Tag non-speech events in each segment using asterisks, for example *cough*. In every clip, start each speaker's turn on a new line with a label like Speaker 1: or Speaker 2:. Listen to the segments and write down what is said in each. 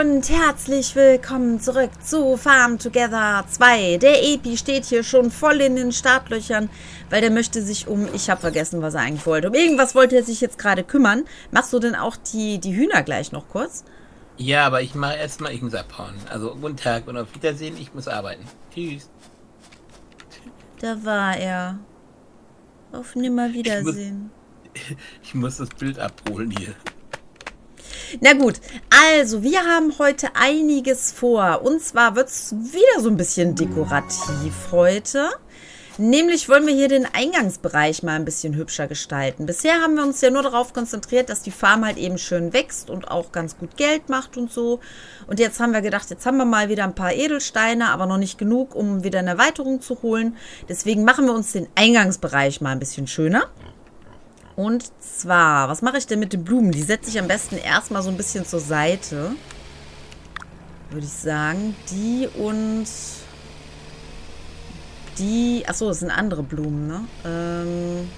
Speaker 1: und herzlich willkommen zurück zu Farm Together 2. Der Epi steht hier schon voll in den Startlöchern, weil der möchte sich um, ich habe vergessen, was er eigentlich wollte. Um irgendwas wollte er sich jetzt gerade kümmern. Machst du denn auch die, die Hühner gleich noch kurz?
Speaker 2: Ja, aber ich mache erstmal, ich muss abhauen. Also guten Tag und auf Wiedersehen, ich muss arbeiten. Tschüss.
Speaker 1: Da war er. Auf Nimmerwiedersehen.
Speaker 2: Ich muss, *laughs* ich muss das Bild abholen hier.
Speaker 1: Na gut, also wir haben heute einiges vor. Und zwar wird es wieder so ein bisschen dekorativ heute. Nämlich wollen wir hier den Eingangsbereich mal ein bisschen hübscher gestalten. Bisher haben wir uns ja nur darauf konzentriert, dass die Farm halt eben schön wächst und auch ganz gut Geld macht und so. Und jetzt haben wir gedacht, jetzt haben wir mal wieder ein paar Edelsteine, aber noch nicht genug, um wieder eine Erweiterung zu holen. Deswegen machen wir uns den Eingangsbereich mal ein bisschen schöner. Und zwar, was mache ich denn mit den Blumen? Die setze ich am besten erstmal so ein bisschen zur Seite. Würde ich sagen. Die und die... Achso, das sind andere Blumen, ne? Ähm,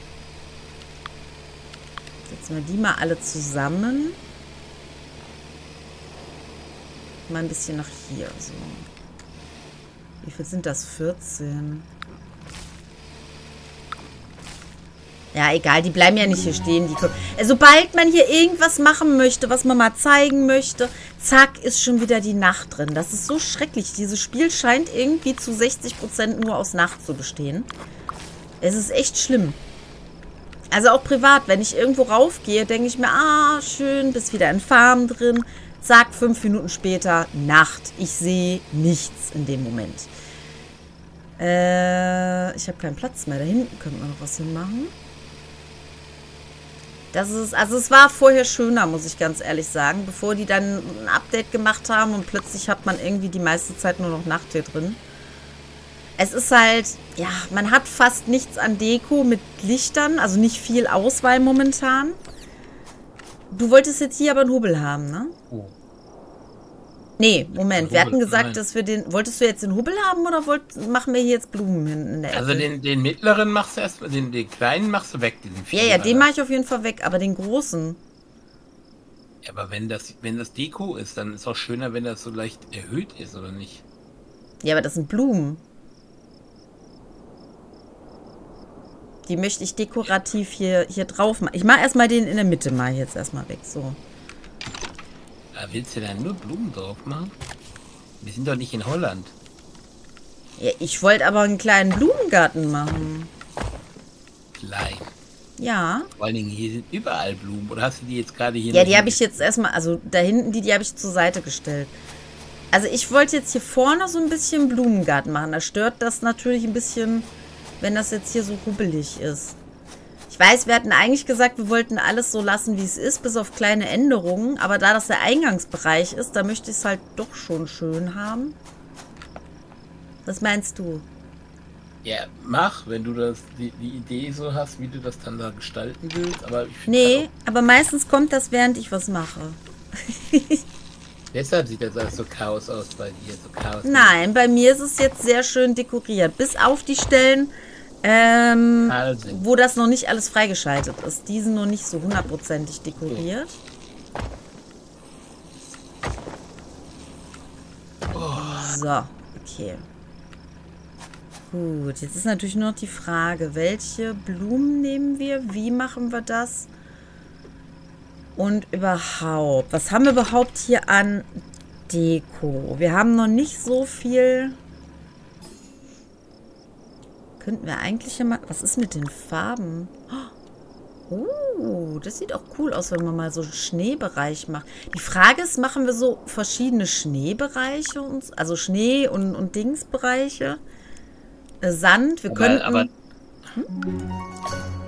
Speaker 1: setzen wir die mal alle zusammen. Mal ein bisschen nach hier. So. Wie viel sind das? 14. Ja, egal, die bleiben ja nicht hier stehen. Kommen. Sobald man hier irgendwas machen möchte, was man mal zeigen möchte, zack, ist schon wieder die Nacht drin. Das ist so schrecklich. Dieses Spiel scheint irgendwie zu 60% nur aus Nacht zu bestehen. Es ist echt schlimm. Also auch privat, wenn ich irgendwo raufgehe, denke ich mir, ah, schön, bist wieder in Farm drin. Zack, fünf Minuten später, Nacht. Ich sehe nichts in dem Moment. Äh, ich habe keinen Platz mehr. Da hinten könnte man noch was hinmachen. Das ist, also es war vorher schöner, muss ich ganz ehrlich sagen, bevor die dann ein Update gemacht haben und plötzlich hat man irgendwie die meiste Zeit nur noch Nacht hier drin. Es ist halt, ja, man hat fast nichts an Deko mit Lichtern, also nicht viel Auswahl momentan. Du wolltest jetzt hier aber einen Hubbel haben, ne? Oh. Nee, Moment. Wir hatten gesagt, dass wir den. Wolltest du jetzt den Hubbel haben oder wollt, machen wir hier jetzt Blumen in der
Speaker 2: also Ecke? Also den, den mittleren machst du erstmal, den, den kleinen machst du weg, diesen
Speaker 1: Ja, ja, den mache ich auf jeden Fall weg, aber den großen.
Speaker 2: Ja, aber wenn das, wenn das Deko ist, dann ist es auch schöner, wenn das so leicht erhöht ist, oder nicht?
Speaker 1: Ja, aber das sind Blumen. Die möchte ich dekorativ hier, hier drauf machen. Ich mache erstmal den in der Mitte mal jetzt erstmal weg. So.
Speaker 2: Da willst du da nur Blumen drauf machen? Wir sind doch nicht in Holland.
Speaker 1: Ja, ich wollte aber einen kleinen Blumengarten machen.
Speaker 2: Klein?
Speaker 1: Ja.
Speaker 2: Vor allen Dingen, hier sind überall Blumen. Oder hast du die jetzt gerade hier?
Speaker 1: Ja, die habe ich jetzt erstmal, also da hinten, die, die habe ich zur Seite gestellt. Also ich wollte jetzt hier vorne so ein bisschen Blumengarten machen. Da stört das natürlich ein bisschen, wenn das jetzt hier so rubbelig ist. Ich weiß, wir hatten eigentlich gesagt, wir wollten alles so lassen, wie es ist, bis auf kleine Änderungen. Aber da das der Eingangsbereich ist, da möchte ich es halt doch schon schön haben. Was meinst du?
Speaker 2: Ja, mach, wenn du das die, die Idee so hast, wie du das dann da gestalten willst. Aber ich
Speaker 1: nee, halt aber meistens kommt das, während ich was mache. *laughs*
Speaker 2: Deshalb sieht das alles so Chaos aus bei dir. So Chaos
Speaker 1: Nein, bei mir ist es jetzt sehr schön dekoriert. Bis auf die Stellen, ähm, also. Wo das noch nicht alles freigeschaltet ist. Die sind noch nicht so hundertprozentig dekoriert. So, okay. Gut, jetzt ist natürlich nur noch die Frage, welche Blumen nehmen wir? Wie machen wir das? Und überhaupt, was haben wir überhaupt hier an Deko? Wir haben noch nicht so viel Könnten wir eigentlich ja mal... Was ist mit den Farben? Oh, das sieht auch cool aus, wenn man mal so einen Schneebereich macht. Die Frage ist, machen wir so verschiedene Schneebereiche? Uns, also Schnee- und, und Dingsbereiche? Äh, Sand, wir aber, können... Aber,
Speaker 2: hm?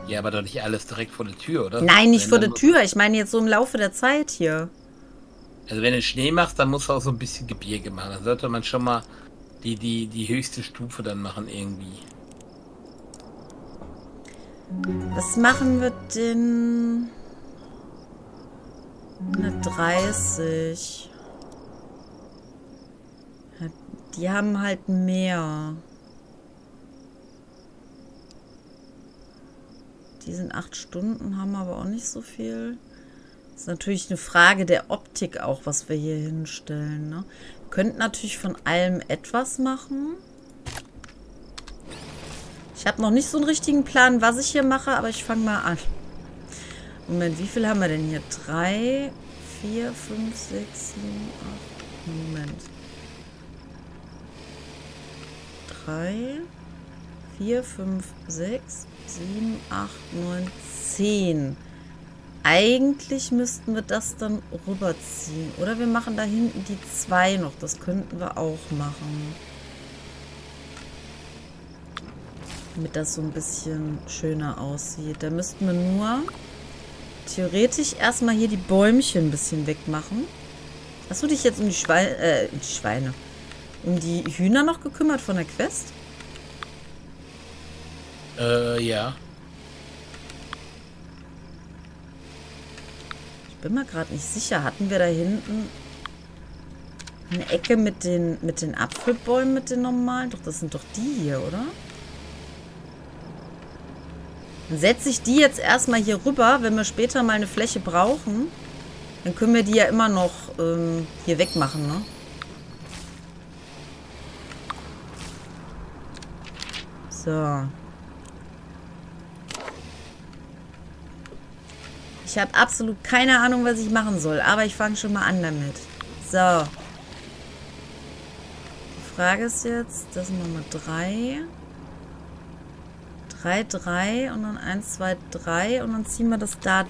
Speaker 2: Ja, aber doch nicht alles direkt vor der Tür, oder?
Speaker 1: Nein, nicht wenn vor der Tür. Ich meine jetzt so im Laufe der Zeit hier.
Speaker 2: Also wenn du Schnee machst, dann musst du auch so ein bisschen Gebirge machen. Dann sollte man schon mal die, die, die höchste Stufe dann machen irgendwie.
Speaker 1: Was machen wir denn? Eine 30. Die haben halt mehr. Die sind acht Stunden, haben aber auch nicht so viel. Ist natürlich eine Frage der Optik auch, was wir hier hinstellen. Ne? Wir könnten natürlich von allem etwas machen. Ich habe noch nicht so einen richtigen Plan, was ich hier mache, aber ich fange mal an. Moment, wie viel haben wir denn hier? Drei, vier, fünf, sechs, sieben, acht. Moment. Drei, vier, fünf, sechs, sieben, acht, neun, zehn. Eigentlich müssten wir das dann rüberziehen. Oder wir machen da hinten die zwei noch. Das könnten wir auch machen. Damit das so ein bisschen schöner aussieht. Da müssten wir nur theoretisch erstmal hier die Bäumchen ein bisschen wegmachen. Hast du dich jetzt um die Schweine, äh, die Schweine, um die Hühner noch gekümmert von der Quest?
Speaker 2: Äh, ja.
Speaker 1: bin mir gerade nicht sicher. Hatten wir da hinten eine Ecke mit den, mit den Apfelbäumen, mit den normalen? Doch, das sind doch die hier, oder? Dann setze ich die jetzt erstmal hier rüber, wenn wir später mal eine Fläche brauchen. Dann können wir die ja immer noch ähm, hier wegmachen, ne? So. Ich habe absolut keine Ahnung, was ich machen soll. Aber ich fange schon mal an damit. So. Die Frage ist jetzt, das sind nochmal drei. Drei, drei und dann eins, zwei, drei und dann ziehen wir das da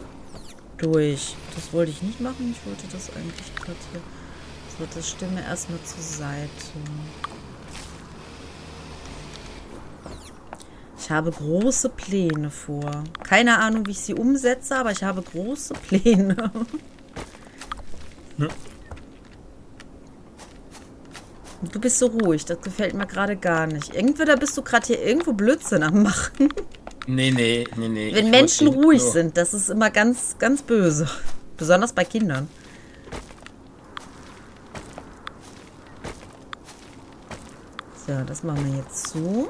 Speaker 1: durch. Das wollte ich nicht machen. Ich wollte das eigentlich gerade hier. So, das wir erstmal zur Seite. Ich habe große Pläne vor. Keine Ahnung, wie ich sie umsetze, aber ich habe große Pläne. Hm. Du bist so ruhig, das gefällt mir gerade gar nicht. Entweder bist du gerade hier irgendwo Blödsinn am machen.
Speaker 2: Nee, nee, nee, nee.
Speaker 1: Wenn Menschen ruhig nur. sind, das ist immer ganz, ganz böse. Besonders bei Kindern. So, das machen wir jetzt zu.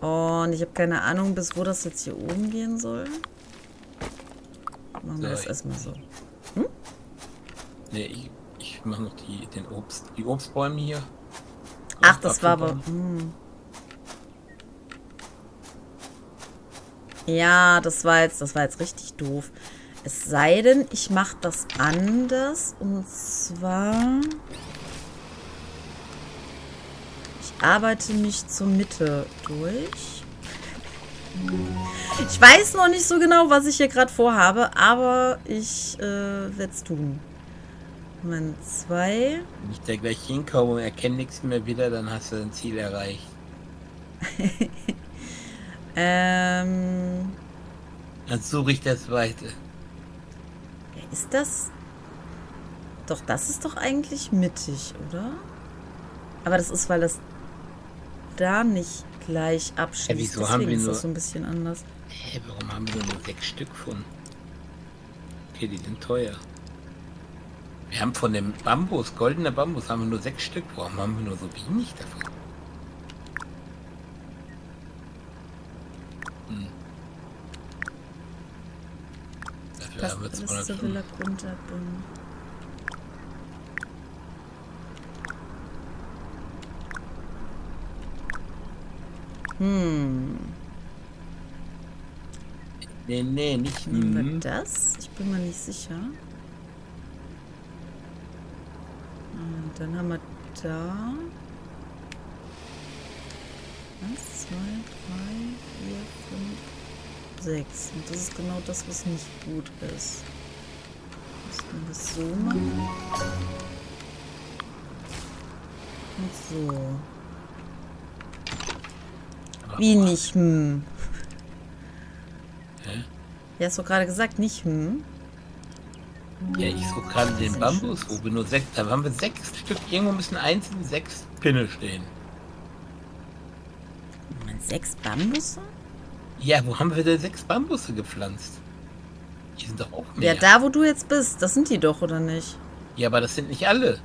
Speaker 1: Und ich habe keine Ahnung, bis wo das jetzt hier oben gehen soll. Machen wir das erstmal so. Hm?
Speaker 2: Nee, ich, ich mache noch die, den Obst, die Obstbäume hier.
Speaker 1: Ach, das war aber... Hm. Ja, das war jetzt, das war jetzt richtig doof. Es sei denn, ich mache das anders. Und zwar arbeite mich zur Mitte durch. Ich weiß noch nicht so genau, was ich hier gerade vorhabe, aber ich äh, werde es tun. Moment, zwei.
Speaker 2: Wenn ich da gleich hinkomme und erkenne nichts mehr wieder, dann hast du dein Ziel erreicht. *laughs*
Speaker 1: ähm.
Speaker 2: Dann suche ich das weiter.
Speaker 1: Ist das. Doch, das ist doch eigentlich mittig, oder? Aber das ist, weil das da nicht gleich abschließt. Ja,
Speaker 2: wieso Deswegen haben wir
Speaker 1: ist
Speaker 2: nur...
Speaker 1: das so ein bisschen anders.
Speaker 2: Hä, warum haben wir nur sechs Stück von? Okay, die sind teuer. Wir haben von dem Bambus, goldener Bambus, haben wir nur sechs Stück. Warum haben wir nur so wenig davon? Hm. Dafür haben wir 200
Speaker 1: Hm.
Speaker 2: Nee, nee, nicht
Speaker 1: Nehmen wir hm. das? Ich bin mir nicht sicher. Und dann haben wir da. Eins, zwei, drei, vier, fünf, sechs. Und das ist genau das, was nicht gut ist. Müssen wir das so machen. Und so. Wie nicht hm? Hä? Ja, hast du gerade gesagt, nicht hm?
Speaker 2: Ja, ich suche gerade den Bambus, wo wir nur sechs, da haben wir sechs Stück, irgendwo müssen einzeln sechs Pinne stehen.
Speaker 1: Moment, sechs Bambusse?
Speaker 2: Ja, wo haben wir denn sechs Bambusse gepflanzt? Die sind doch auch mehr.
Speaker 1: Ja, da wo du jetzt bist, das sind die doch, oder nicht?
Speaker 2: Ja, aber das sind nicht alle.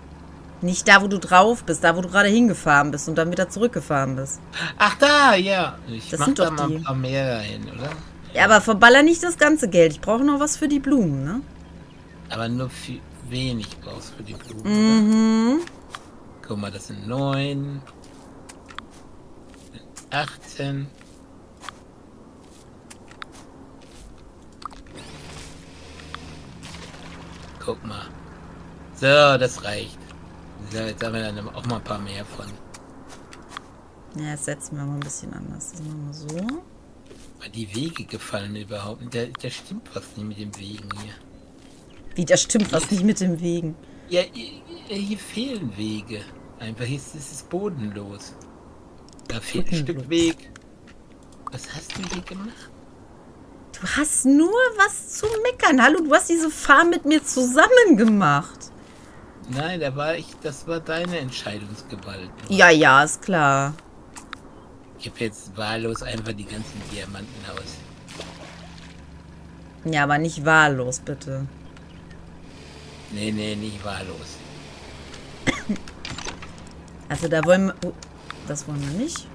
Speaker 1: Nicht da, wo du drauf bist, da, wo du gerade hingefahren bist und dann wieder zurückgefahren bist.
Speaker 2: Ach, da, ja.
Speaker 1: Ich das sind doch
Speaker 2: da
Speaker 1: die.
Speaker 2: mal ein paar mehr hin, oder?
Speaker 1: Ja, aber verballer nicht das ganze Geld. Ich brauche noch was für die Blumen, ne?
Speaker 2: Aber nur viel wenig brauchst du für die Blumen. Mhm. Guck mal, das sind neun. 18. Guck mal. So, das reicht. So, jetzt haben wir dann auch mal ein paar mehr von.
Speaker 1: Ja, jetzt setzen wir mal ein bisschen anders. Das machen wir so.
Speaker 2: Die Wege gefallen überhaupt nicht. Da, da stimmt was nicht mit dem Wegen hier.
Speaker 1: Wie, da stimmt was nicht mit dem Wegen?
Speaker 2: Ja, hier, hier fehlen Wege. Einfach hier ist es bodenlos. Da fehlt ein Stück Weg. Was hast du hier gemacht?
Speaker 1: Du hast nur was zu meckern. Hallo, du hast diese Farm mit mir zusammen gemacht.
Speaker 2: Nein, da war ich, das war deine Entscheidungsgewalt.
Speaker 1: Ja, ja, ist klar.
Speaker 2: Ich habe jetzt wahllos einfach die ganzen Diamanten aus.
Speaker 1: Ja, aber nicht wahllos, bitte.
Speaker 2: Nee, nee, nicht wahllos.
Speaker 1: Also da wollen wir... Oh, das wollen wir nicht.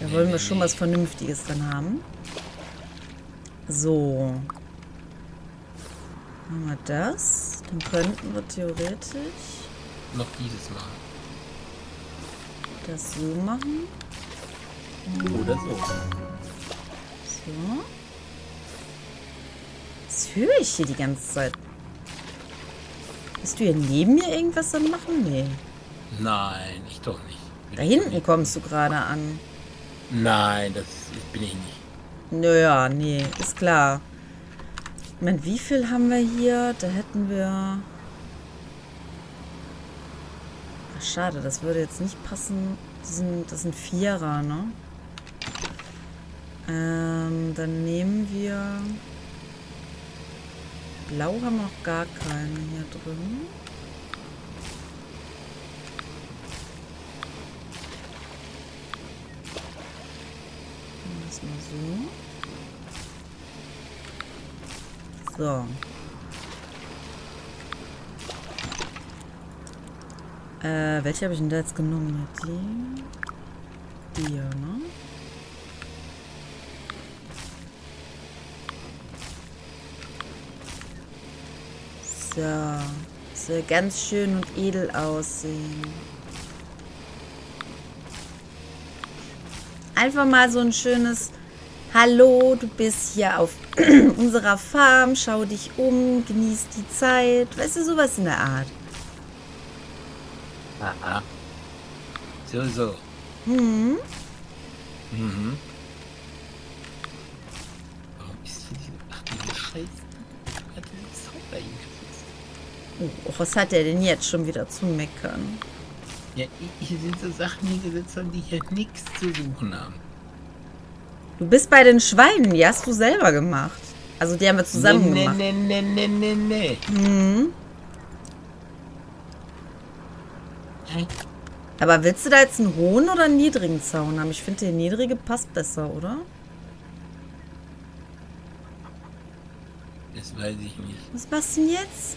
Speaker 1: Da nee, wollen wir nee, schon nee. was Vernünftiges dann haben. So. Haben wir das. Dann könnten wir theoretisch...
Speaker 2: Noch dieses Mal.
Speaker 1: Das so machen.
Speaker 2: Oder so.
Speaker 1: So. Was höre ich hier die ganze Zeit? Bist du hier neben mir irgendwas am machen? Nee.
Speaker 2: Nein, ich doch nicht.
Speaker 1: da hinten kommst du gerade an.
Speaker 2: Nein, das bin ich nicht.
Speaker 1: Naja, nee, ist klar. Moment, wie viel haben wir hier? Da hätten wir... Ach, schade, das würde jetzt nicht passen. Das sind, das sind Vierer, ne? Ähm, dann nehmen wir... Blau haben wir noch gar keine hier drin. Das mal so. So. Äh, welche habe ich denn da jetzt genommen? Die. Die ne? So. Soll ganz schön und edel aussehen. Einfach mal so ein schönes Hallo, du bist hier auf *clears throat* unserer Farm, schau dich um, genieß die Zeit. Weißt du, sowas in der Art.
Speaker 2: Aha. So, so.
Speaker 1: Mhm.
Speaker 2: Mhm. Warum ist hier diese... Ach, diese Scheiße. Hat diese Zauber
Speaker 1: Oh, was hat er denn jetzt schon wieder zu meckern?
Speaker 2: Ja, hier sind so Sachen hingesetzt worden, die hier nichts zu suchen haben.
Speaker 1: Du bist bei den Schweinen, die hast du selber gemacht. Also die haben wir zusammen
Speaker 2: nee,
Speaker 1: gemacht.
Speaker 2: Nee, nee, nee, nee, nee,
Speaker 1: Mhm. Aber willst du da jetzt einen hohen oder einen niedrigen Zaun haben? Ich finde, der niedrige passt besser, oder?
Speaker 2: Das weiß ich nicht.
Speaker 1: Was machst du denn jetzt?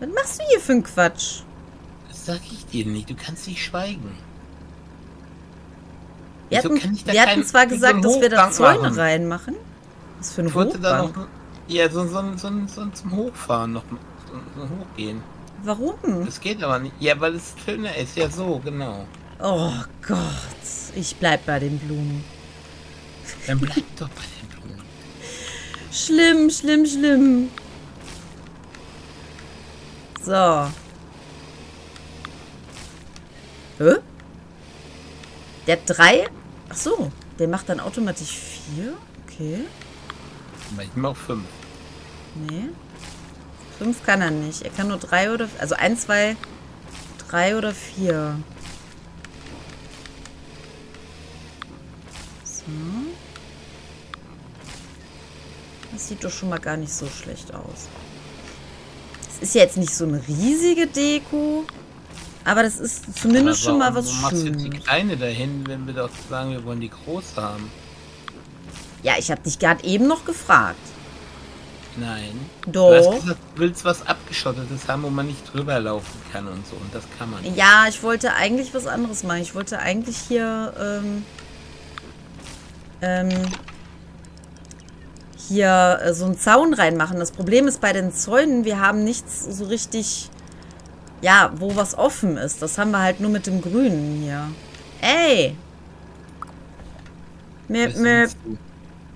Speaker 1: Was machst du hier für einen Quatsch?
Speaker 2: Das sag ich dir nicht. Du kannst nicht schweigen.
Speaker 1: Wir hatten, wir hatten zwar gesagt, dass wir da Zäune machen. reinmachen. Was für eine Hochbank? Noch,
Speaker 2: ja, so, so, so, so, zum Hochfahren noch so, hochgehen.
Speaker 1: Warum?
Speaker 2: Das geht aber nicht. Ja, weil es schöner ist. Ja, so, genau.
Speaker 1: Oh Gott. Ich bleib bei den Blumen.
Speaker 2: Dann bleib doch bei den Blumen.
Speaker 1: Schlimm, schlimm, schlimm. So. Hä? Der hat drei? Ach so. Der macht dann automatisch vier? Okay.
Speaker 2: Ich mach fünf.
Speaker 1: Nee. Fünf kann er nicht. Er kann nur drei oder... Also ein, zwei, drei oder vier. So. Das sieht doch schon mal gar nicht so schlecht aus. Ist ja jetzt nicht so eine riesige Deko. Aber das ist zumindest schon mal was Schönes. machst
Speaker 2: jetzt die kleine dahin, wenn wir doch sagen, wir wollen die groß haben?
Speaker 1: Ja, ich habe dich gerade eben noch gefragt.
Speaker 2: Nein.
Speaker 1: Doch.
Speaker 2: Du hast gesagt, du willst was abgeschottetes haben, wo man nicht drüber laufen kann und so. Und das kann man.
Speaker 1: Ja, ich wollte eigentlich was anderes machen. Ich wollte eigentlich hier, ähm, ähm, hier äh, so einen Zaun reinmachen. Das Problem ist bei den Zäunen, wir haben nichts so richtig, ja, wo was offen ist. Das haben wir halt nur mit dem Grünen hier. Ey!
Speaker 2: Willst du?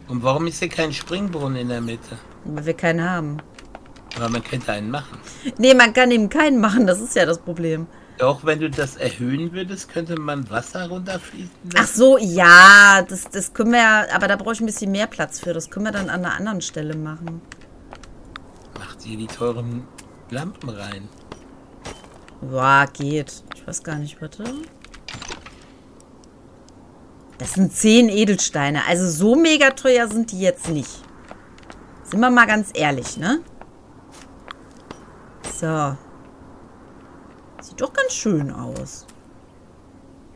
Speaker 2: Und warum ist hier kein Springbrunnen in der Mitte?
Speaker 1: Weil wir keinen haben.
Speaker 2: Aber man könnte einen machen.
Speaker 1: Nee, man kann eben keinen machen. Das ist ja das Problem.
Speaker 2: Doch, wenn du das erhöhen würdest, könnte man Wasser runterfließen
Speaker 1: Ach
Speaker 2: lassen.
Speaker 1: so, ja, das, das können wir ja, aber da brauche ich ein bisschen mehr Platz für. Das können wir dann an einer anderen Stelle machen.
Speaker 2: Macht ihr die teuren Lampen rein.
Speaker 1: Ja, geht. Ich weiß gar nicht, warte. Das sind 10 Edelsteine. Also so mega teuer sind die jetzt nicht. Sind wir mal ganz ehrlich, ne? So. Sieht doch ganz schön aus.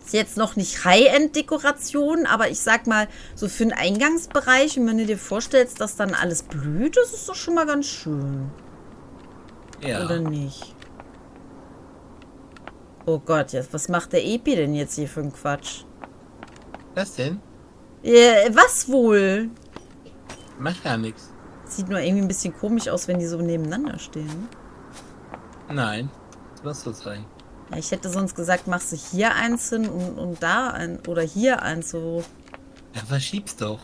Speaker 1: Ist jetzt noch nicht High-End-Dekoration, aber ich sag mal, so für den Eingangsbereich, und wenn du dir vorstellst, dass dann alles blüht, das ist doch schon mal ganz schön.
Speaker 2: Ja.
Speaker 1: Oder nicht? Oh Gott, jetzt, was macht der Epi denn jetzt hier für einen Quatsch?
Speaker 2: Was denn?
Speaker 1: Äh, was wohl?
Speaker 2: Macht gar nichts.
Speaker 1: Sieht nur irgendwie ein bisschen komisch aus, wenn die so nebeneinander stehen.
Speaker 2: Nein. Muss so sein.
Speaker 1: Ja, ich hätte sonst gesagt, machst du hier eins hin und, und da ein oder hier eins so.
Speaker 2: Ja, verschieb's doch.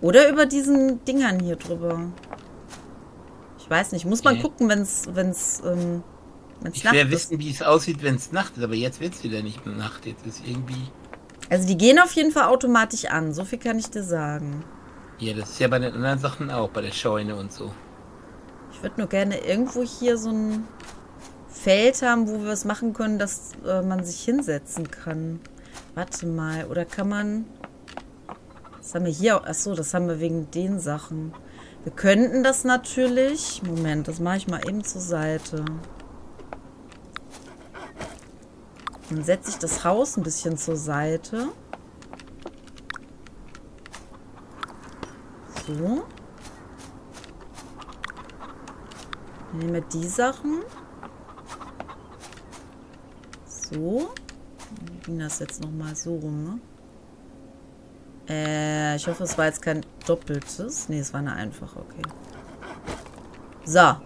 Speaker 1: Oder über diesen Dingern hier drüber. Ich weiß nicht. Muss man
Speaker 2: Nee.
Speaker 1: gucken, wenn's, wenn's, ähm, wenn's
Speaker 2: Ich
Speaker 1: Nacht
Speaker 2: will wissen, wie es aussieht, wenn es Nacht ist. Aber jetzt wird es wieder nicht mehr Nacht. Jetzt ist irgendwie...
Speaker 1: Also die gehen auf jeden Fall automatisch an. So viel kann ich dir sagen.
Speaker 2: Ja, das ist ja bei den anderen Sachen auch. Bei der Scheune und so.
Speaker 1: Ich würde nur gerne irgendwo hier so ein Feld haben, wo wir es machen können, dass äh, man sich hinsetzen kann. Warte mal, oder kann man... Was haben wir hier? Achso, das haben wir wegen den Sachen. Wir könnten das natürlich... Moment, das mache ich mal eben zur Seite. Dann setze ich das Haus ein bisschen zur Seite. So. Nehmen wir die Sachen. So. Wie ging das jetzt nochmal so rum, ne? Äh, ich hoffe, es war jetzt kein doppeltes. Nee, es war eine einfache, okay. So.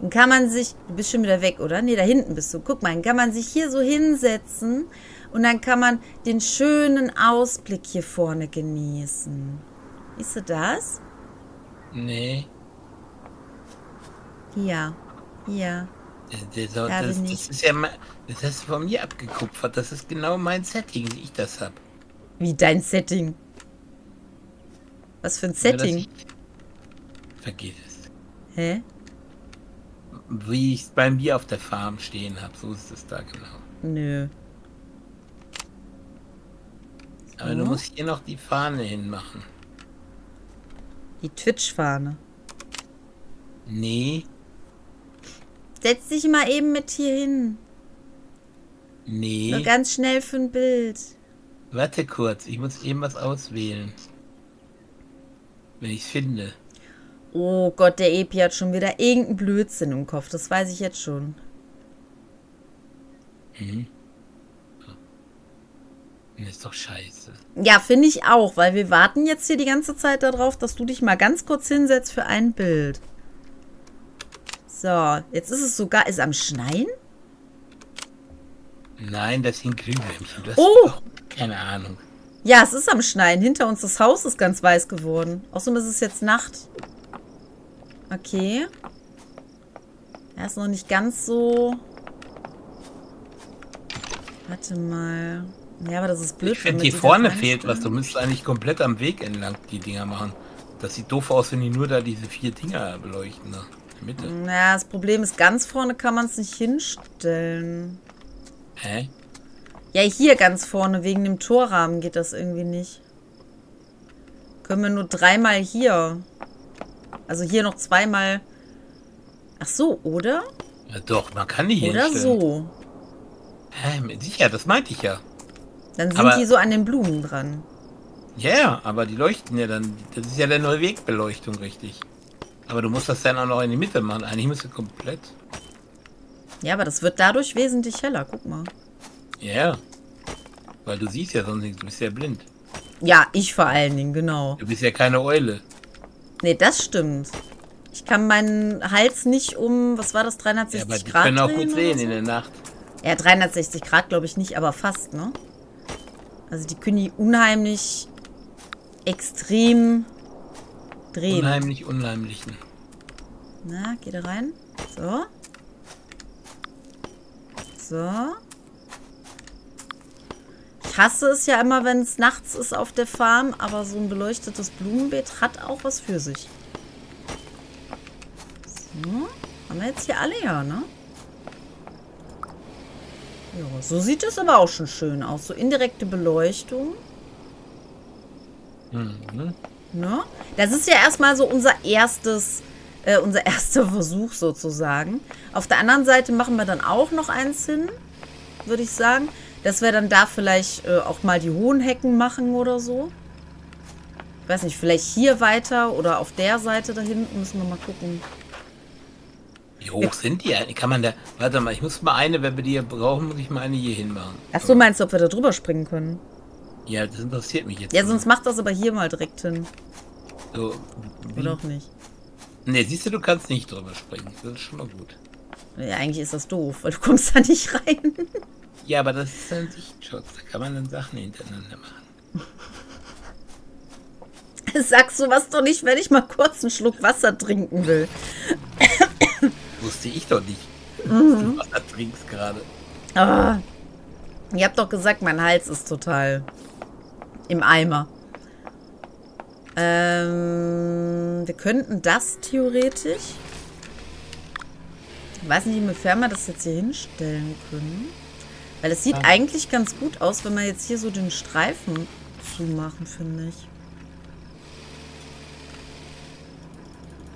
Speaker 1: Dann kann man sich... Du bist schon wieder weg, oder? Nee, da hinten bist du. Guck mal, dann kann man sich hier so hinsetzen und dann kann man den schönen Ausblick hier vorne genießen. Siehst du das?
Speaker 2: Nee.
Speaker 1: Hier. Hier.
Speaker 2: Soll,
Speaker 1: Ja,
Speaker 2: das, das
Speaker 1: ich.
Speaker 2: ist ja das hast du von mir abgekupfert. Das ist genau mein Setting, wie ich das hab.
Speaker 1: Wie dein Setting. Was für ein Setting?
Speaker 2: Ich, vergiss es.
Speaker 1: Hä?
Speaker 2: Wie ich es bei mir auf der Farm stehen habe. So ist es da genau.
Speaker 1: Nö.
Speaker 2: Aber du
Speaker 1: So.
Speaker 2: musst hier noch die Fahne hinmachen.
Speaker 1: Die Twitch-Fahne.
Speaker 2: Nee,
Speaker 1: Setz dich mal eben mit hier hin. Nur
Speaker 2: nee.
Speaker 1: ganz schnell für ein Bild.
Speaker 2: Warte kurz, ich muss eben was auswählen. Wenn ich es finde.
Speaker 1: Oh Gott, der Epi hat schon wieder irgendeinen Blödsinn im Kopf. Das weiß ich jetzt schon.
Speaker 2: Das ist doch scheiße.
Speaker 1: Ja, finde ich auch, weil wir warten jetzt hier die ganze Zeit darauf, dass du dich mal ganz kurz hinsetzt für ein Bild. So, jetzt ist es sogar, ist am Schneien?
Speaker 2: Nein, das sind Glühwürmchen. Du hast
Speaker 1: Oh!
Speaker 2: keine Ahnung.
Speaker 1: Ja, es ist am Schneien. Hinter uns das Haus ist ganz weiß geworden. Außerdem ist es jetzt Nacht. Okay. Er ist noch nicht ganz so... Warte mal. Ja, aber das ist blöd.
Speaker 2: Ich finde,
Speaker 1: wenn
Speaker 2: hier vorne fehlt was. Du müsstest eigentlich komplett am Weg entlang die Dinger machen. Das sieht doof aus, wenn die nur da diese vier Dinger beleuchten. Da. Mitte.
Speaker 1: Naja, das Problem ist, ganz vorne kann man es nicht hinstellen.
Speaker 2: Hä?
Speaker 1: Ja, hier ganz vorne, wegen dem Torrahmen geht das irgendwie nicht. Können wir nur dreimal hier. Also hier noch zweimal. Ach so, oder?
Speaker 2: Ja, doch, man kann die hier
Speaker 1: Oder
Speaker 2: hinstellen.
Speaker 1: so.
Speaker 2: Hä, sicher, das meinte ich ja.
Speaker 1: Dann sind
Speaker 2: Aber-
Speaker 1: die so an den Blumen dran.
Speaker 2: Ja, ja, aber die leuchten ja dann. Das ist ja der neue Wegbeleuchtung, richtig. Aber du musst das dann auch noch in die Mitte machen. Eigentlich müsste komplett.
Speaker 1: Ja, aber das wird dadurch wesentlich heller. Guck mal.
Speaker 2: Ja, ja. Weil du siehst ja sonst nichts. Du bist ja blind.
Speaker 1: Ja, ich vor allen Dingen, genau.
Speaker 2: Du bist ja keine Eule.
Speaker 1: Nee, das stimmt. Ich kann meinen Hals nicht um, was war das, 360
Speaker 2: Ja, aber
Speaker 1: Grad
Speaker 2: können auch
Speaker 1: drehen
Speaker 2: gut sehen
Speaker 1: so?
Speaker 2: in der Nacht.
Speaker 1: Ja, 360 Grad glaube ich nicht, aber fast, ne? Also die können die unheimlich extrem drehen.
Speaker 2: Unheimlich, unheimlichen.
Speaker 1: Na, geht da rein. So. So. Ich hasse es ja immer, wenn es nachts ist auf der Farm, aber so ein beleuchtetes Blumenbeet hat auch was für sich. So. Haben wir jetzt hier alle ja, ne? Ja, so sieht es aber auch schon schön aus. So indirekte Beleuchtung.
Speaker 2: Mhm.
Speaker 1: Ne? Das ist ja erstmal so unser erstes, äh, unser *laughs* erster Versuch sozusagen. Auf der anderen Seite machen wir dann auch noch eins hin, würde ich sagen. Dass wir dann da vielleicht äh, auch mal die hohen Hecken machen oder so. Ich weiß nicht, vielleicht hier weiter oder auf der Seite da hinten müssen wir mal gucken.
Speaker 2: Wie hoch sind die eigentlich? Kann man da. Warte mal, ich muss mal eine, wenn wir die hier brauchen, muss ich mal eine hier hinmachen.
Speaker 1: Ach so, meinst du, ob wir da drüber springen können?
Speaker 2: Ja, das interessiert mich jetzt.
Speaker 1: Ja, sonst macht das aber hier mal direkt hin.
Speaker 2: So, wie?
Speaker 1: Oder auch nicht.
Speaker 2: Nee, siehst du, du kannst nicht drüber springen. Das ist schon mal gut.
Speaker 1: Ja, eigentlich ist das doof, weil du kommst da nicht rein.
Speaker 2: Ja, aber das ist ein Sichtschutz. Da kann man dann Sachen hintereinander machen.
Speaker 1: Sagst du was doch nicht, wenn ich mal kurz einen Schluck Wasser trinken will.
Speaker 2: Wusste ich doch nicht.
Speaker 1: Mhm.
Speaker 2: Du Wasser trinkst gerade.
Speaker 1: Ah. Ihr habt doch gesagt, mein Hals ist total im Eimer. Ähm, wir könnten das theoretisch. Ich weiß nicht, inwiefern wir das jetzt hier hinstellen können. Weil es sieht
Speaker 2: Ah.
Speaker 1: eigentlich ganz gut aus, wenn wir jetzt hier so den Streifen zumachen, finde ich.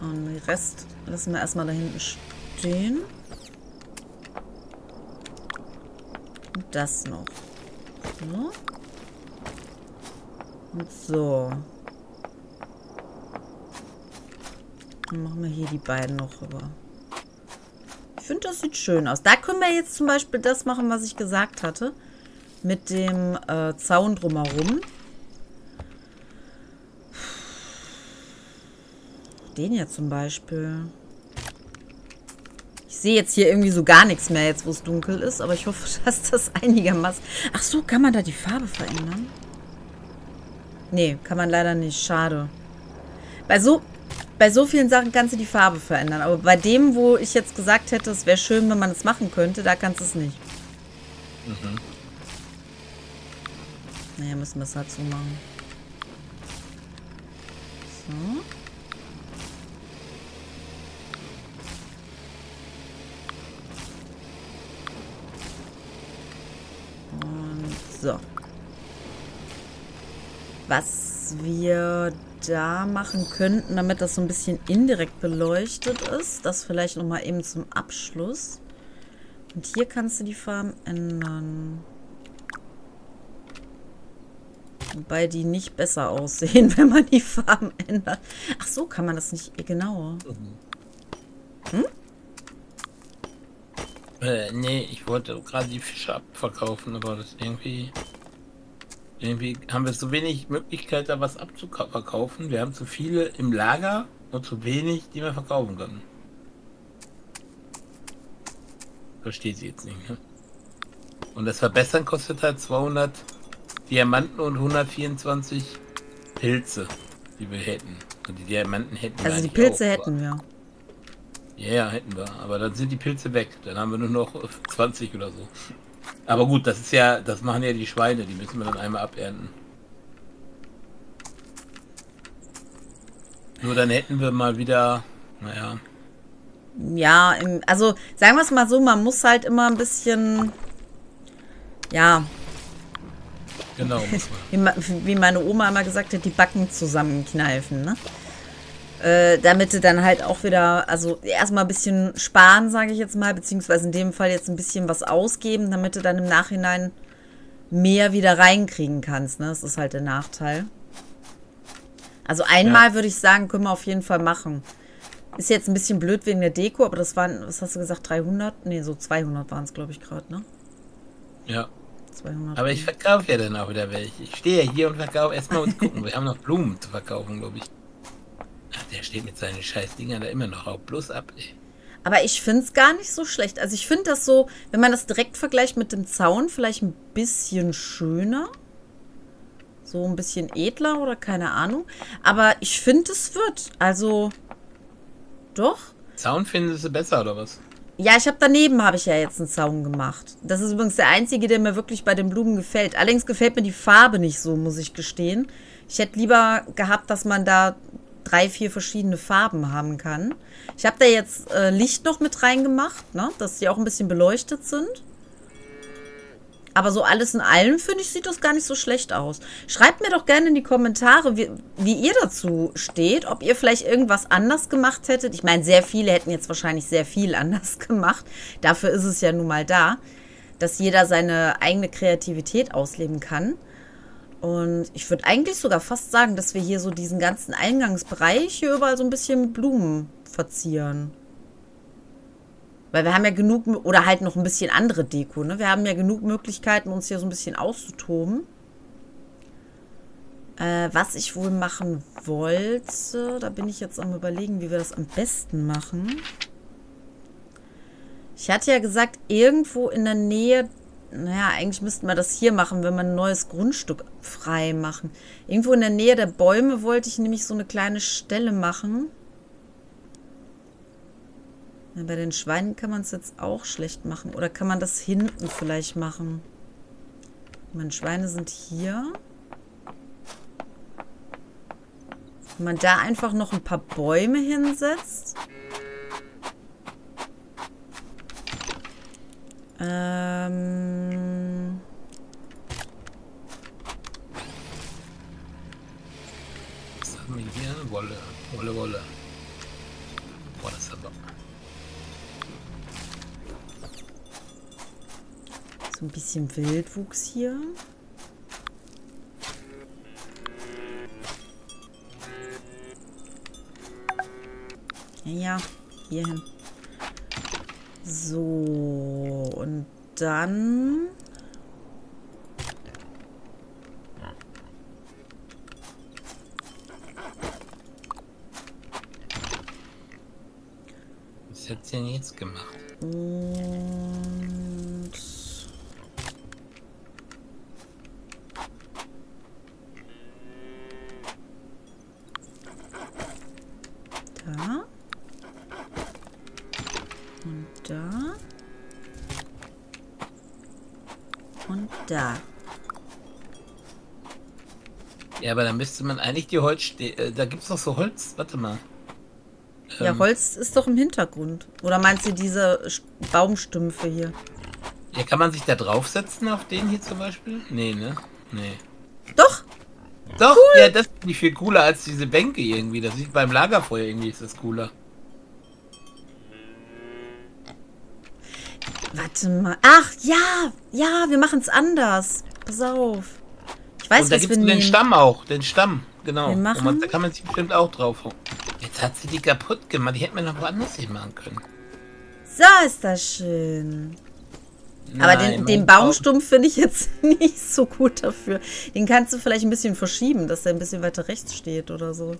Speaker 1: Und den Rest lassen wir erstmal da hinten stehen. Und das noch. So. So. Dann machen wir hier die beiden noch rüber. Ich finde, das sieht schön aus. Da können wir jetzt zum Beispiel das machen, was ich gesagt hatte. Mit dem äh, Zaun drumherum. Den hier zum Beispiel. Ich sehe jetzt hier irgendwie so gar nichts mehr, jetzt wo es dunkel ist. Aber ich hoffe, *laughs* dass das einigermaßen... Ach so, kann man da die Farbe verändern? Nee, kann man leider nicht. Schade. Bei so, bei so vielen Sachen kannst du die Farbe verändern. Aber bei dem, wo ich jetzt gesagt hätte, es wäre schön, wenn man es machen könnte, da kannst du es nicht.
Speaker 2: Mhm.
Speaker 1: Naja, müssen wir es halt so machen. So. Und so. Was wir da machen könnten, damit das so ein bisschen indirekt beleuchtet ist, das vielleicht nochmal eben zum Abschluss. Und hier kannst du die Farben ändern. Wobei die nicht besser aussehen, *laughs* wenn man die Farben ändert. Ach so, kann man das nicht genauer.
Speaker 2: Äh, nee, ich wollte gerade die Fische abverkaufen, aber das irgendwie. Irgendwie haben wir so wenig Möglichkeit, da was abzuverkaufen. Wir haben zu viele im Lager und zu wenig, die wir verkaufen können. Versteht sie jetzt nicht, ne? Und das Verbessern kostet halt 200 Diamanten und 124 Pilze, die wir hätten. Und die Diamanten hätten wir
Speaker 1: Also die Pilze
Speaker 2: auch,
Speaker 1: hätten wir.
Speaker 2: Ja, ja, hätten wir. Aber dann sind die Pilze weg. Dann haben wir nur noch *laughs* 20 oder so. Aber gut, das ist ja, das machen ja die Schweine, die müssen wir dann einmal abernten. Nur dann hätten wir mal wieder, naja,
Speaker 1: Ja, im, also sagen wir es mal so, man muss halt immer ein bisschen, ja,
Speaker 2: genau. muss
Speaker 1: wie, wie meine Oma immer gesagt hat, die Backen zusammenkneifen, ne? Äh, damit du dann halt auch wieder, also erstmal ein bisschen sparen, sage ich jetzt mal, beziehungsweise in dem Fall jetzt ein bisschen was ausgeben, damit du dann im Nachhinein mehr wieder reinkriegen kannst, ne? Das ist halt der Nachteil. Also einmal ja. würde ich sagen, können wir auf jeden Fall machen. Ist jetzt ein bisschen blöd wegen der Deko, aber das waren, was hast du gesagt, 300? Ne, so 200 waren es, glaube ich, gerade, ne?
Speaker 2: Ja. 200. Aber ich verkaufe ja dann auch wieder welche. Ich stehe ja hier und verkaufe erstmal und gucken. Wir haben noch Blumen zu verkaufen, glaube ich. Ach, der steht mit seinen scheiß Dingern da immer noch auf. Bloß ab, ey.
Speaker 1: Aber ich finde es gar nicht so schlecht. Also ich finde das so, wenn man das direkt vergleicht mit dem Zaun, vielleicht ein bisschen schöner. So ein bisschen edler oder keine Ahnung. Aber ich finde, es wird. Also, doch.
Speaker 2: Zaun findest du besser, oder was?
Speaker 1: Ja, ich habe daneben habe ich ja jetzt einen Zaun gemacht. Das ist übrigens der einzige, der mir wirklich bei den Blumen gefällt. Allerdings gefällt mir die Farbe nicht so, muss ich gestehen. Ich hätte lieber gehabt, dass man da drei, vier verschiedene Farben haben kann. Ich habe da jetzt äh, Licht noch mit reingemacht, ne? dass die auch ein bisschen beleuchtet sind. Aber so alles in allem, finde ich, sieht das gar nicht so schlecht aus. Schreibt mir doch gerne in die Kommentare, wie, wie ihr dazu steht. Ob ihr vielleicht irgendwas anders gemacht hättet. Ich meine, sehr viele hätten jetzt wahrscheinlich sehr viel *laughs* anders gemacht. Dafür ist es ja nun mal da, dass jeder seine eigene Kreativität ausleben kann. Und ich würde eigentlich sogar fast sagen, dass wir hier so diesen ganzen Eingangsbereich hier überall so ein bisschen mit Blumen verzieren. Weil wir haben ja genug, oder halt noch ein bisschen andere Deko, ne? Wir haben ja genug Möglichkeiten, uns hier so ein bisschen auszutoben. Äh, was ich wohl machen wollte, da bin ich jetzt am überlegen, wie wir das am besten machen. Ich hatte ja gesagt, irgendwo in der Nähe naja, eigentlich müssten wir das hier machen, wenn wir ein neues Grundstück frei machen. Irgendwo in der Nähe der Bäume wollte ich nämlich so eine kleine Stelle machen. Ja, bei den Schweinen kann man es jetzt auch schlecht machen. Oder kann man das hinten vielleicht machen? Meine Schweine sind hier. Wenn man da einfach noch ein paar Bäume hinsetzt. Ähm...
Speaker 2: Was haben wir hier? Wolle. Wolle, Wolle. Ist aber...
Speaker 1: So ein bisschen Wildwuchs hier. Ja, ja, hier hin. So, und dann...
Speaker 2: Was hat sie denn jetzt gemacht?
Speaker 1: Und... da.
Speaker 2: Ja, aber dann müsste man eigentlich die Holz... Äh, da gibt es doch so Holz. Warte mal.
Speaker 1: Ja, ähm, Holz ist doch im Hintergrund. Oder meinst du diese Baumstümpfe hier?
Speaker 2: Ja, kann man sich da draufsetzen auf den hier zum Beispiel? Nee, ne? Nee.
Speaker 1: Doch!
Speaker 2: Doch, cool. ja, das finde ich viel cooler als diese Bänke irgendwie. Das sieht beim Lagerfeuer irgendwie ist das cooler.
Speaker 1: Warte mal. Ach, ja, ja, wir machen es anders. Pass auf.
Speaker 2: Ich weiß, Und da gibt es den Stamm auch, den Stamm, genau. Wir machen... Man, da kann man sich bestimmt auch drauf. Jetzt hat sie die kaputt gemacht. Die hätte man noch woanders hin machen können.
Speaker 1: So ist das schön. Nein, Aber den, den Baumstumpf finde ich jetzt *laughs* nicht so gut dafür. Den kannst du vielleicht ein bisschen verschieben, dass er ein bisschen weiter rechts steht oder so.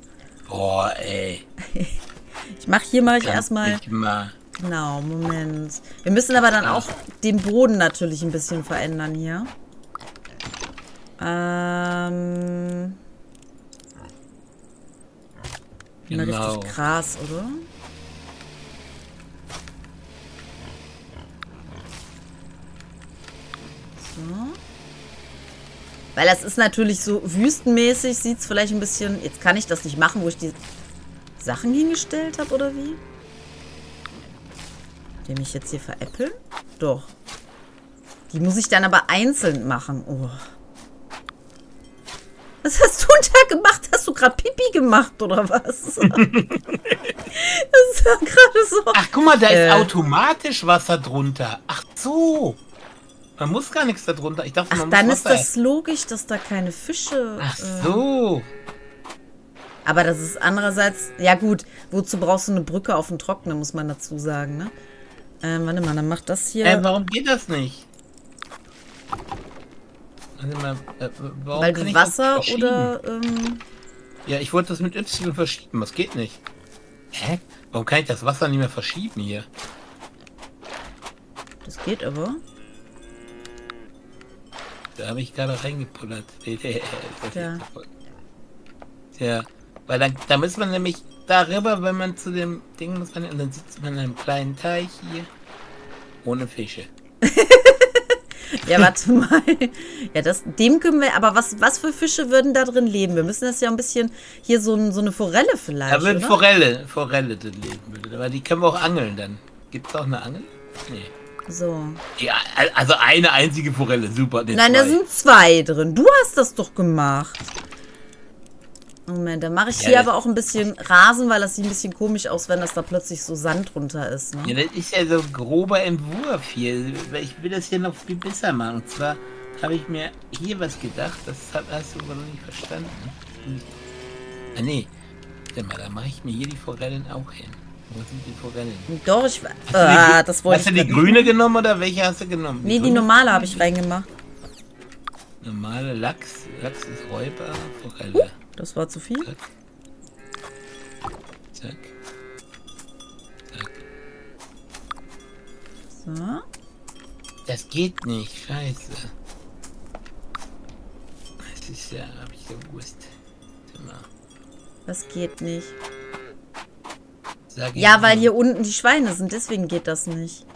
Speaker 2: Boah, ey. *laughs*
Speaker 1: ich mache hier mache ich erstmal. Genau, Moment. Wir müssen aber dann auch den Boden natürlich ein bisschen verändern hier. Ähm. Genau. richtig krass, oder? So. Weil das ist natürlich so wüstenmäßig, sieht es vielleicht ein bisschen... Jetzt kann ich das nicht machen, wo ich die Sachen hingestellt habe, oder wie? Den mich jetzt hier veräppeln? Doch. Die muss ich dann aber einzeln machen. Oh. Was hast du da gemacht? Hast du gerade Pipi gemacht oder was? *laughs* das ist
Speaker 2: ja gerade so. Ach, guck mal, da äh. ist automatisch Wasser drunter. Ach so. Man muss gar nichts darunter. Ich dachte,
Speaker 1: Ach,
Speaker 2: man
Speaker 1: dann ist das logisch, dass da keine Fische.
Speaker 2: Ach äh, so.
Speaker 1: Aber das ist andererseits, ja gut, wozu brauchst du eine Brücke auf den Trocknen, muss man dazu sagen, ne? Ähm, warte mal, dann macht das hier.
Speaker 2: Äh, warum geht das nicht? Warte mal, äh, warum
Speaker 1: weil du Wasser oder. Ähm,
Speaker 2: Ja, ich wollte das mit Y verschieben, das geht nicht. Hä? Warum kann ich das Wasser nicht mehr verschieben hier?
Speaker 1: das geht aber.
Speaker 2: Da habe ich gerade reingepullert. *laughs*
Speaker 1: Ja.
Speaker 2: Ja, weil dann, da muss man nämlich darüber, wenn man zu dem Ding muss man, und dann sitzt man in einem kleinen Teich hier. Ohne Fische. *laughs*
Speaker 1: Ja, warte mal. Ja, das, dem können wir, aber was, was für Fische würden da drin leben? Wir müssen das ja ein bisschen, hier so, ein, so eine Forelle vielleicht,
Speaker 2: Da würde
Speaker 1: oder?
Speaker 2: Forelle, Forelle drin leben. Aber die können wir auch angeln dann. Gibt es auch eine Angel? Nee.
Speaker 1: So.
Speaker 2: Ja, also eine einzige Forelle, super. nee,
Speaker 1: Nein, da
Speaker 2: zwei.
Speaker 1: sind zwei drin. Du hast das doch gemacht. Moment, dann mache ich
Speaker 2: Ja,
Speaker 1: hier aber auch ein bisschen Rasen, weil das sieht ein bisschen komisch aus, wenn das da plötzlich so Sand drunter ist.
Speaker 2: Ja,
Speaker 1: Ne?
Speaker 2: das ist ja so ein grober Entwurf hier. Ich will das hier noch viel besser machen. Und zwar habe ich mir hier was gedacht. Das hast du aber noch nicht verstanden. Ah, nee. Warte mal, da mache ich mir hier die Forellen auch hin. Wo sind die Forellen?
Speaker 1: Doch, ich.
Speaker 2: Hast du
Speaker 1: Ah,
Speaker 2: die,
Speaker 1: das wollte
Speaker 2: hast du
Speaker 1: ich.
Speaker 2: die
Speaker 1: grad-
Speaker 2: grüne genommen oder welche hast du genommen?
Speaker 1: Nee, die
Speaker 2: grüne?
Speaker 1: normale habe ich reingemacht.
Speaker 2: Normale Lachs. Lachs ist Räuber, Forelle.
Speaker 1: Das war zu viel.
Speaker 2: Zack. Zack. Zack.
Speaker 1: So.
Speaker 2: Das geht nicht, scheiße. Das ist ja, hab ich gewusst.
Speaker 1: Das geht nicht.
Speaker 2: Sag ich
Speaker 1: Ja, weil hier unten die Schweine sind, deswegen geht das nicht.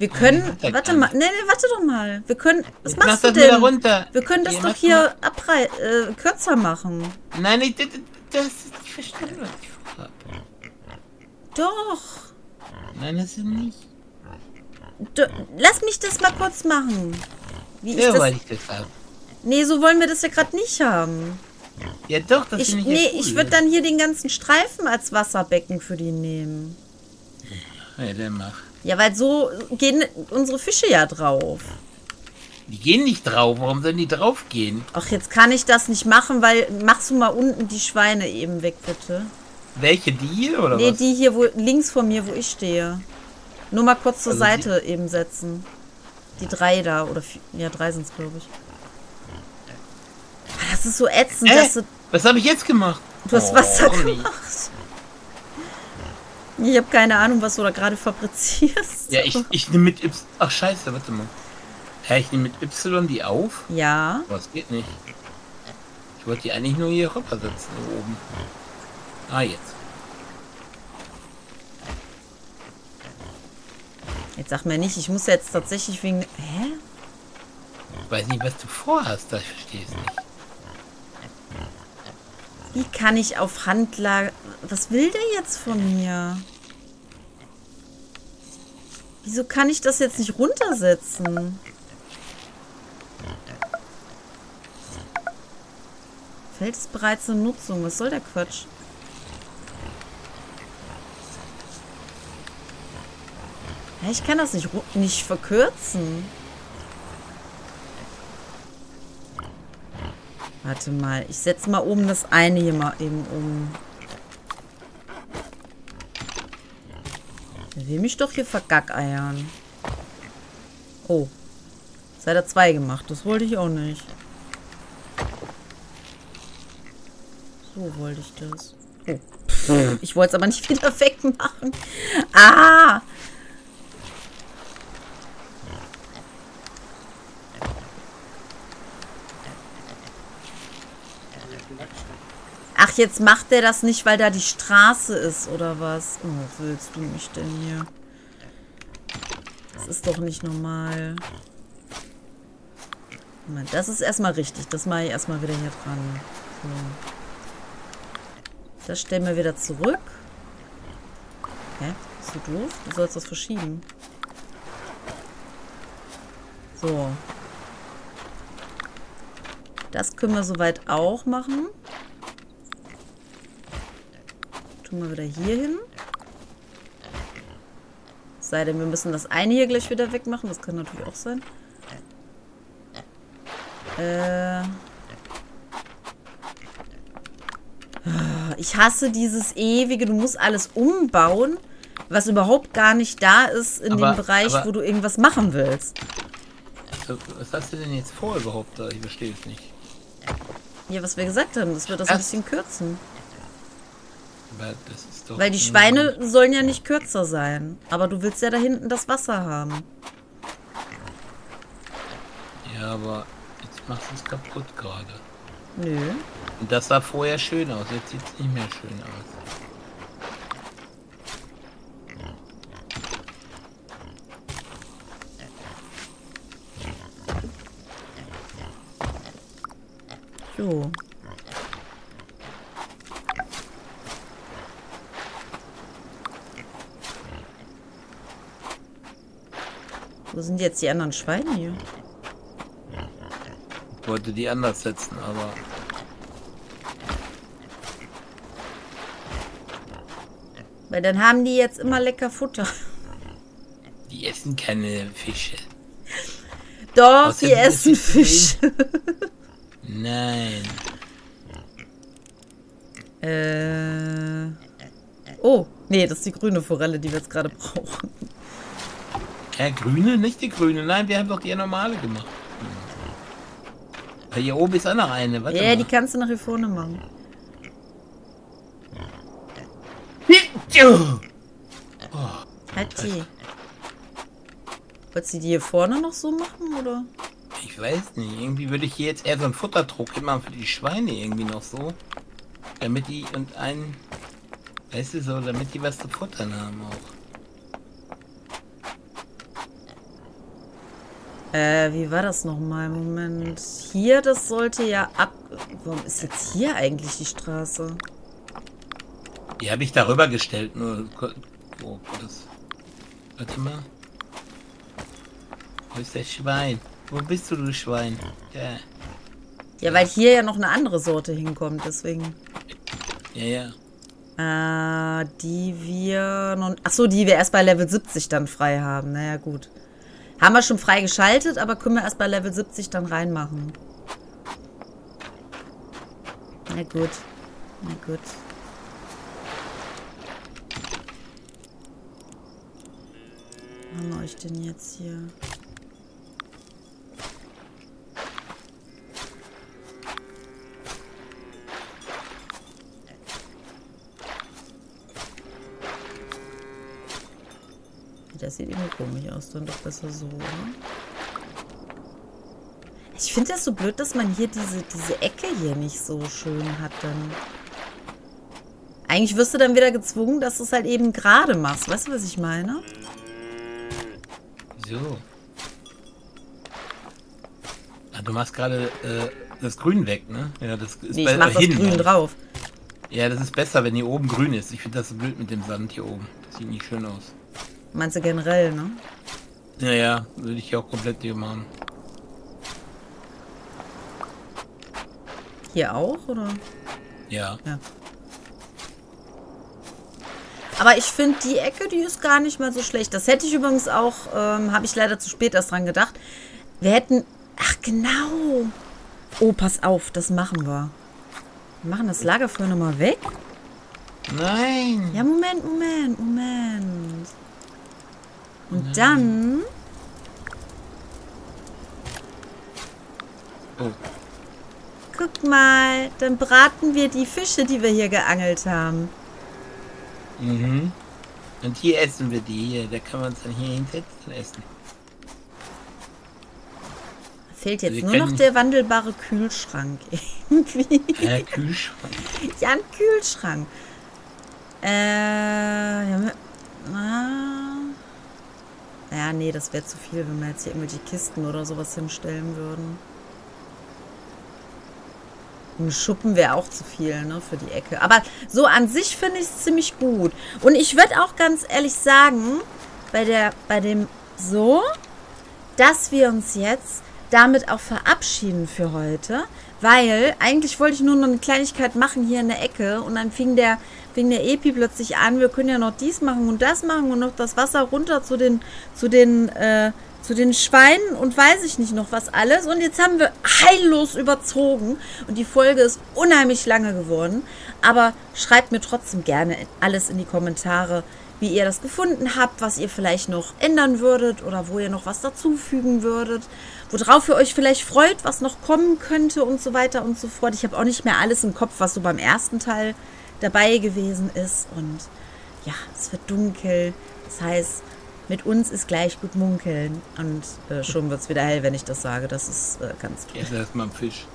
Speaker 1: Wir können.
Speaker 2: er
Speaker 1: Warte mal. Nee, nee, warte doch mal. Wir können. Was
Speaker 2: mach
Speaker 1: machst du
Speaker 2: das
Speaker 1: denn?
Speaker 2: runter.
Speaker 1: Wir können das
Speaker 2: Ja,
Speaker 1: doch hier abrei äh, kürzer machen.
Speaker 2: Nein, ich, das, das ist nicht verstanden, was ich vorhab.
Speaker 1: Doch.
Speaker 2: Nein, das ist nicht.
Speaker 1: Du, lass mich das mal kurz machen. Wie ich
Speaker 2: Ja,
Speaker 1: das,
Speaker 2: weil ich das hab.
Speaker 1: nee, so wollen wir das ja gerade nicht haben.
Speaker 2: Ja, doch, das
Speaker 1: Ich,
Speaker 2: ich
Speaker 1: nee,
Speaker 2: ja cool.
Speaker 1: ich würde dann hier den ganzen Streifen als Wasserbecken für die nehmen.
Speaker 2: Ja, dann mach.
Speaker 1: Ja, weil so gehen unsere Fische ja drauf.
Speaker 2: Die gehen nicht drauf. Warum sollen die drauf gehen?
Speaker 1: Ach, jetzt kann ich das nicht machen, weil machst du mal unten die Schweine eben weg, bitte.
Speaker 2: Welche, die hier oder
Speaker 1: Nee,
Speaker 2: was?
Speaker 1: die hier wo, links von mir, wo ich stehe. Nur mal kurz zur
Speaker 2: Also
Speaker 1: Seite eben setzen. Die drei da, oder vier, ja, drei sind es, glaube ich. Ah, Das ist so ätzend,
Speaker 2: Äh,
Speaker 1: dass du,
Speaker 2: was habe ich jetzt gemacht?
Speaker 1: du hast
Speaker 2: Oh,
Speaker 1: Wasser gemacht. Ich habe keine Ahnung, was du da gerade fabrizierst.
Speaker 2: Ja, ich, ich nehme mit Y. Ach, scheiße, warte mal. Hä, ich nehme mit Y die auf?
Speaker 1: Ja,
Speaker 2: Aber es geht nicht. Ich wollte die eigentlich nur hier rübersetzen, hier oben. Ah, jetzt.
Speaker 1: jetzt sag mir nicht, ich muss jetzt tatsächlich wegen... Hä?
Speaker 2: Ich weiß nicht, was du vorhast, da ich verstehe es nicht.
Speaker 1: Wie kann ich auf Handlage... Was will der jetzt von mir? Wieso kann ich das jetzt nicht runtersetzen? Feld ist bereits in Nutzung. Was soll der Quatsch? Ja, ich kann das nicht, nicht verkürzen. Warte mal, ich setze mal oben das eine hier mal eben um. Will mich doch hier vergackeiern. Oh. Hat er zwei gemacht. Das wollte ich auch nicht. So wollte ich das. Oh. Ich wollte es aber nicht *laughs* wieder wegmachen. Ah! Jetzt macht der das nicht, weil da die Straße ist, oder was? Oh, was willst du mich denn hier? Das ist doch nicht normal. Moment, das ist erstmal richtig. Das mache ich erstmal wieder hier dran. So. Das stellen wir wieder zurück. Hä? Bist du doof? Du sollst das verschieben. So. Das können wir soweit auch machen. Tun wir wieder hier hin. Sei denn, wir müssen das eine hier gleich wieder wegmachen. Das kann natürlich auch sein. Äh. ich hasse dieses ewige, du musst alles umbauen, was überhaupt gar nicht da ist in
Speaker 2: Aber-
Speaker 1: dem Bereich, wo du irgendwas machen willst.
Speaker 2: So, Was hast du denn jetzt vor überhaupt da? Ich verstehe es nicht.
Speaker 1: Ja, was wir gesagt haben, dass wir das ein bisschen kürzen.
Speaker 2: Aber das ist doch.
Speaker 1: Weil die Schweine sollen ja nicht kürzer sein. Aber du willst ja da hinten das Wasser haben.
Speaker 2: Ja, aber jetzt machst du es kaputt gerade.
Speaker 1: Nö.
Speaker 2: Und das sah vorher schön aus, jetzt sieht es nicht mehr schön aus.
Speaker 1: So. Wo sind jetzt die anderen Schweine hier?
Speaker 2: Ich wollte die anders setzen, aber.
Speaker 1: Weil dann haben die jetzt immer lecker Futter.
Speaker 2: Die essen keine Fische.
Speaker 1: Doch, die
Speaker 2: ist
Speaker 1: essen
Speaker 2: es
Speaker 1: Fisch.
Speaker 2: Nein.
Speaker 1: äh. Oh, nee, das ist die grüne Forelle, die wir jetzt gerade brauchen.
Speaker 2: Äh, grüne? Nicht die grüne. Nein, wir haben doch die normale gemacht. Hier oben ist auch noch eine. Warte
Speaker 1: Ja,
Speaker 2: mal.
Speaker 1: die kannst du nach hier vorne machen. Halt die. Wolltest du die hier vorne noch so machen, oder?
Speaker 2: Ich weiß nicht. Irgendwie würde ich hier jetzt eher so einen Futterdruck immer für die Schweine irgendwie noch so. Damit die und ein. Weißt du so, damit die was zu futtern haben auch.
Speaker 1: Äh, wie war das nochmal? Moment. Hier, das sollte ja ab... Warum ist jetzt hier eigentlich die Straße?
Speaker 2: Die habe ich darüber gestellt, nur. Oh, das. Warte mal. Wo ist der Schwein? Wo bist du, du Schwein? Ja,
Speaker 1: Ja, weil hier ja noch eine andere Sorte hinkommt, deswegen...
Speaker 2: ja, ja.
Speaker 1: Äh, die wir noch... Ach so, die wir erst bei Level 70 dann frei haben. Naja, gut. Haben wir schon frei geschaltet, aber können wir erst bei Level 70 dann reinmachen. Na gut. Na gut. Haben wir euch denn jetzt hier? Das sieht irgendwie komisch aus. Dann doch besser so, oder? Ich finde das so blöd, dass man hier diese, diese Ecke hier nicht so schön hat dann. Eigentlich wirst du dann wieder gezwungen, dass du es halt eben gerade machst. Weißt du, was ich meine?
Speaker 2: So. Ah, du machst gerade äh, das Grün weg, ne? Ja, das ist
Speaker 1: Nee, ich mach das Grün
Speaker 2: ne?
Speaker 1: drauf.
Speaker 2: Ja, das ist besser, wenn hier oben grün ist. Ich finde das so blöd mit dem Sand hier oben. Das sieht nicht schön aus.
Speaker 1: Meinst du generell, ne?
Speaker 2: Ja, ja, würde ich hier auch komplett hier machen.
Speaker 1: Hier auch, oder?
Speaker 2: Ja.
Speaker 1: Ja. Aber ich finde, die Ecke, die ist gar nicht mal so schlecht. Das hätte ich übrigens auch, ähm, habe ich leider zu spät erst dran gedacht. Wir hätten, ach genau. Oh, pass auf, das machen wir. Wir machen das Lagerfeuer nochmal weg.
Speaker 2: Nein!
Speaker 1: Ja, Moment, Moment, Moment. Und dann,
Speaker 2: Oh,
Speaker 1: guck mal, dann braten wir die Fische, die wir hier geangelt haben.
Speaker 2: mhm. Und hier essen wir die hier. Da kann man uns dann hier hinsetzen essen.
Speaker 1: Fehlt jetzt
Speaker 2: Wir
Speaker 1: nur noch der wandelbare Kühlschrank *laughs* irgendwie.
Speaker 2: Äh, Kühlschrank.
Speaker 1: Ja, ein Kühlschrank. Äh, ja, ah. Ja, nee, das wäre zu viel, wenn wir jetzt hier irgendwelche Kisten oder sowas hinstellen würden. Ein Schuppen wäre auch zu viel, ne, für die Ecke. Aber so an sich finde ich es ziemlich gut. Und ich würde auch ganz ehrlich sagen, bei der, bei dem so, dass wir uns jetzt damit auch verabschieden für heute, weil eigentlich wollte ich nur noch eine Kleinigkeit machen hier in der Ecke und dann fing der fing der Epi plötzlich an, wir können ja noch dies machen und das machen und noch das Wasser runter zu den, zu den, äh, zu den Schweinen und weiß ich nicht noch was alles. Und jetzt haben wir heillos überzogen und die Folge ist unheimlich lange geworden. Aber schreibt mir trotzdem gerne alles in die Kommentare, wie ihr das gefunden habt, was ihr vielleicht noch ändern würdet oder wo ihr noch was dazufügen würdet, worauf ihr euch vielleicht freut, was noch kommen könnte und so weiter und so fort. Ich habe auch nicht mehr alles im Kopf, was so beim ersten Teil dabei gewesen ist. Und ja, es wird dunkel. Das heißt, mit uns ist gleich gut munkeln. Und äh, schon wird es wieder hell, wenn ich das sage. Das ist äh, ganz
Speaker 2: toll. Jetzt erstmal einen Fisch.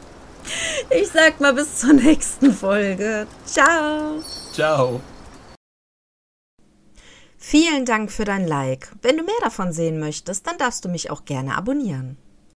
Speaker 2: *laughs*
Speaker 1: ich sag mal bis zur nächsten Folge. Ciao.
Speaker 2: Ciao.
Speaker 1: Vielen Dank für dein Like. Wenn du mehr davon sehen möchtest, dann darfst du mich auch gerne abonnieren.